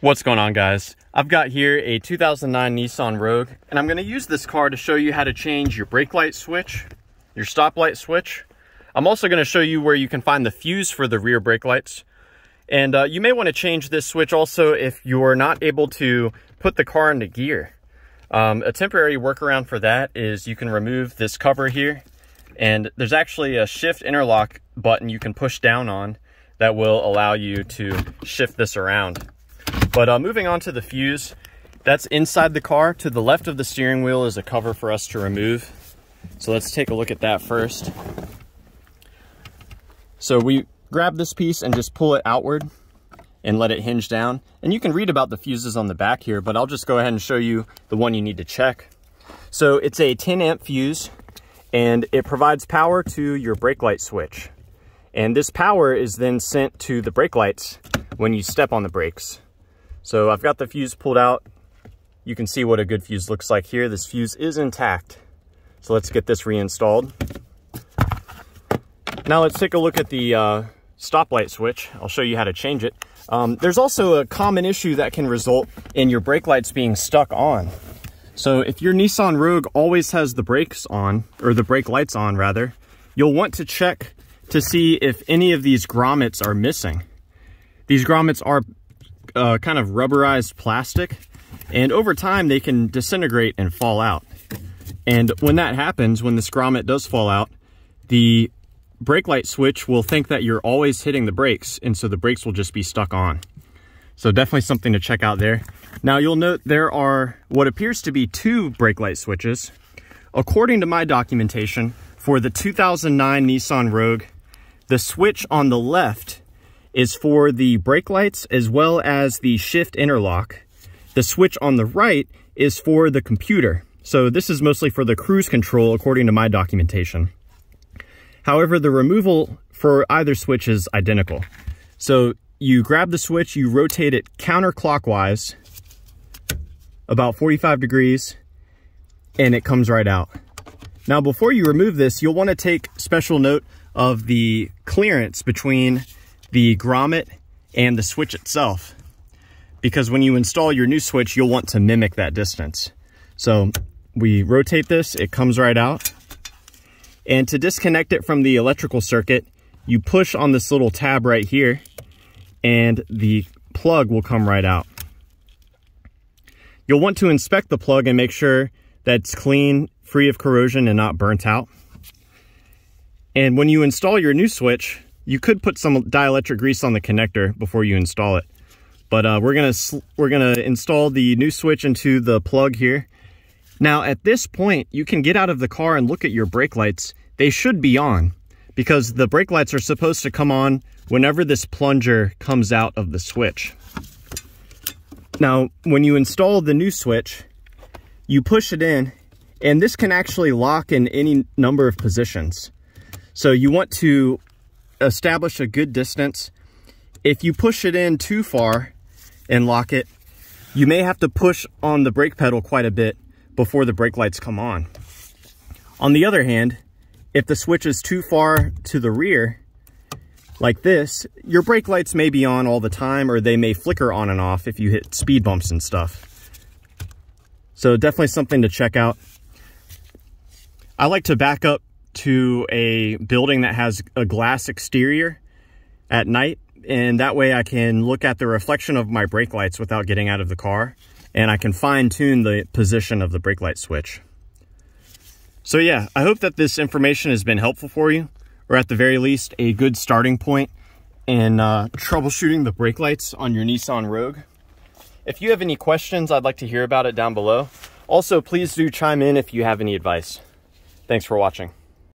What's going on guys? I've got here a 2009 Nissan Rogue and I'm going to use this car to show you how to change your brake light switch, your stoplight switch. I'm also going to show you where you can find the fuse for the rear brake lights. And uh, you may want to change this switch also if you're not able to put the car into gear. Um, a temporary workaround for that is you can remove this cover here and there's actually a shift interlock button you can push down on that will allow you to shift this around. But uh, moving on to the fuse, that's inside the car. To the left of the steering wheel is a cover for us to remove. So let's take a look at that first. So we grab this piece and just pull it outward and let it hinge down. And you can read about the fuses on the back here, but I'll just go ahead and show you the one you need to check. So it's a 10 amp fuse and it provides power to your brake light switch. And this power is then sent to the brake lights when you step on the brakes. So I've got the fuse pulled out. You can see what a good fuse looks like here. This fuse is intact. So let's get this reinstalled. Now let's take a look at the uh, stoplight switch. I'll show you how to change it. Um, there's also a common issue that can result in your brake lights being stuck on. So if your Nissan Rogue always has the brakes on, or the brake lights on rather, you'll want to check to see if any of these grommets are missing. These grommets are uh, kind of rubberized plastic and over time they can disintegrate and fall out. And when that happens, when this grommet does fall out, the brake light switch will think that you're always hitting the brakes and so the brakes will just be stuck on. So definitely something to check out there. Now you'll note there are what appears to be two brake light switches. According to my documentation, for the 2009 Nissan Rogue, the switch on the left is for the brake lights as well as the shift interlock. The switch on the right is for the computer. So this is mostly for the cruise control according to my documentation. However, the removal for either switch is identical. So you grab the switch, you rotate it counterclockwise about 45 degrees and it comes right out. Now before you remove this, you'll want to take special note of the clearance between the grommet and the switch itself. Because when you install your new switch, you'll want to mimic that distance. So we rotate this, it comes right out. And to disconnect it from the electrical circuit, you push on this little tab right here and the plug will come right out. You'll want to inspect the plug and make sure that it's clean, free of corrosion and not burnt out. And when you install your new switch, you could put some dielectric grease on the connector before you install it. But uh, we're gonna we're gonna install the new switch into the plug here. Now at this point, you can get out of the car and look at your brake lights. They should be on because the brake lights are supposed to come on whenever this plunger comes out of the switch. Now, when you install the new switch, you push it in and this can actually lock in any number of positions. So you want to establish a good distance. If you push it in too far and lock it, you may have to push on the brake pedal quite a bit before the brake lights come on. On the other hand, if the switch is too far to the rear, like this, your brake lights may be on all the time or they may flicker on and off if you hit speed bumps and stuff. So definitely something to check out. I like to back up to a building that has a glass exterior at night. And that way I can look at the reflection of my brake lights without getting out of the car. And I can fine tune the position of the brake light switch. So yeah, I hope that this information has been helpful for you, or at the very least, a good starting point in uh, troubleshooting the brake lights on your Nissan Rogue. If you have any questions, I'd like to hear about it down below. Also, please do chime in if you have any advice. Thanks for watching.